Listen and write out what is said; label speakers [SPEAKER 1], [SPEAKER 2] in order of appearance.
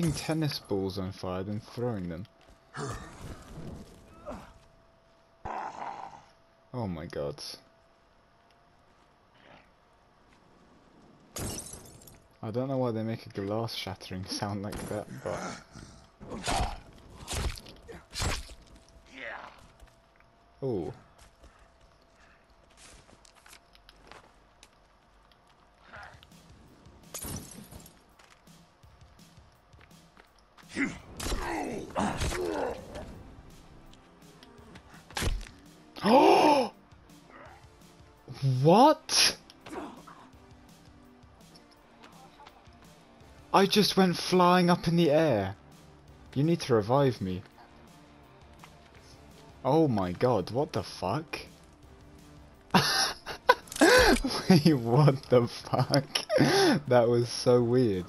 [SPEAKER 1] setting tennis balls on fire then throwing them. Oh my god. I don't know why they make a glass shattering sound like that, but... Oh. Oh! what? I just went flying up in the air. You need to revive me. Oh my god, what the fuck? Wait, what the fuck? that was so weird.